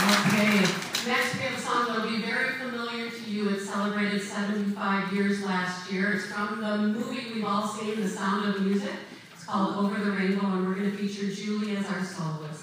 Okay. Next, we have a song that will be very familiar to you. It celebrated 75 years last year. It's from the movie we've all seen, The Sound of Music. It's called Over the Rainbow, and we're going to feature Julie as our soloist.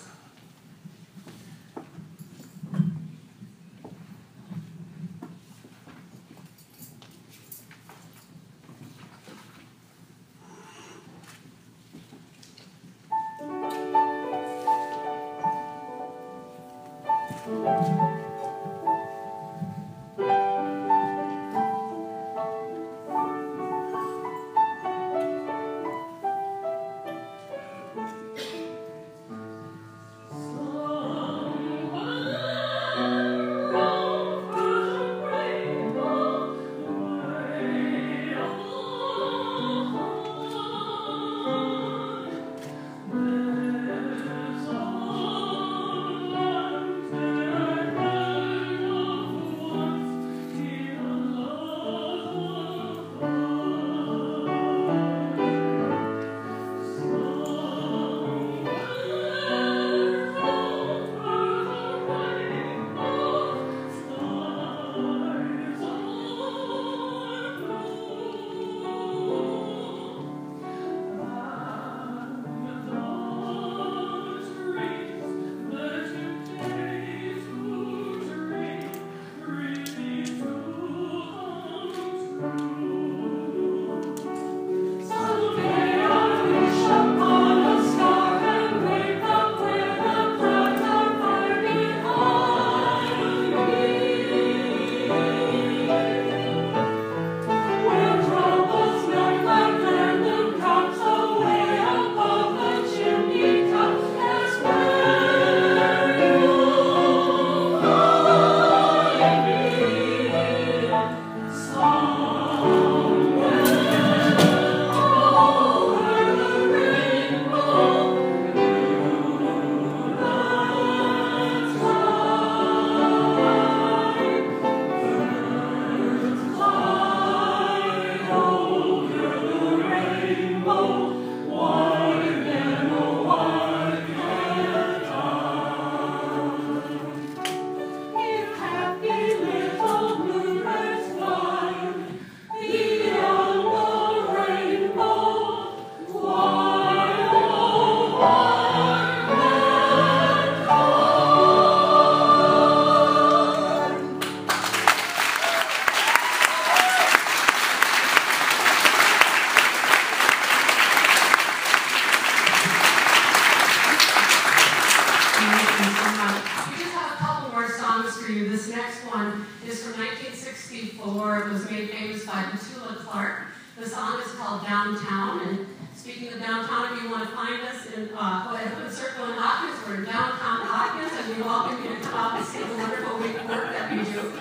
the Hood Circle in Hopkins. We're in downtown Hopkins, and you're welcome here to come out and see the wonderful week work that we do.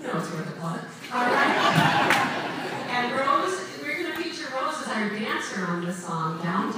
You know it's worth a plug. All right. and Rose, we're going to feature Rose as our dancer on this song, Down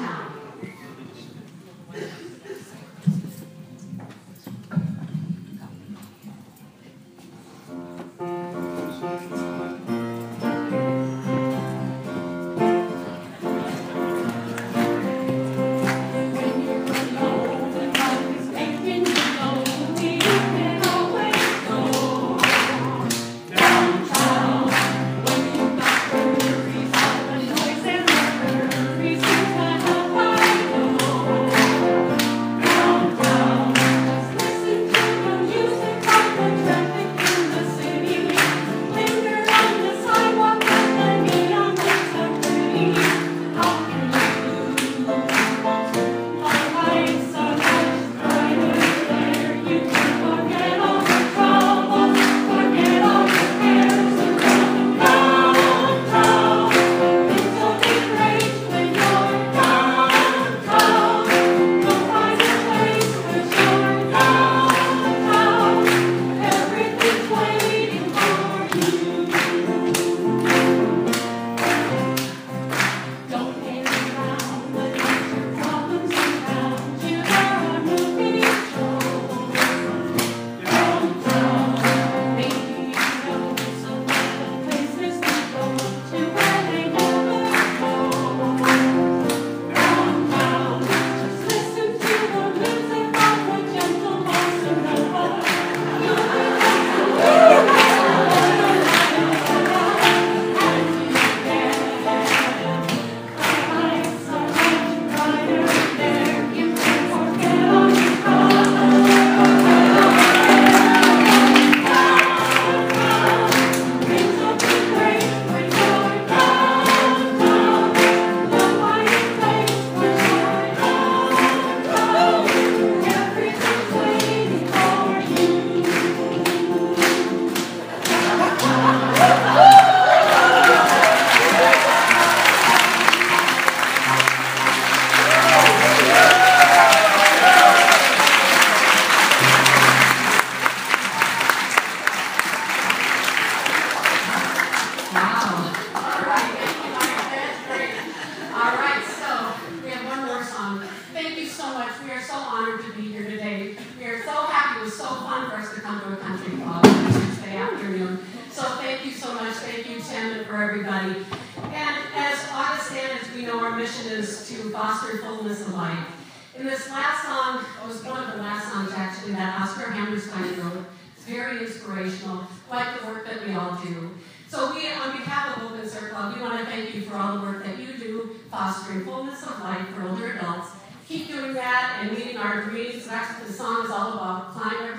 for older adults. Keep doing that and leading our communities. That's what the song is all about, climbing.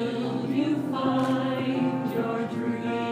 Will you find your dream?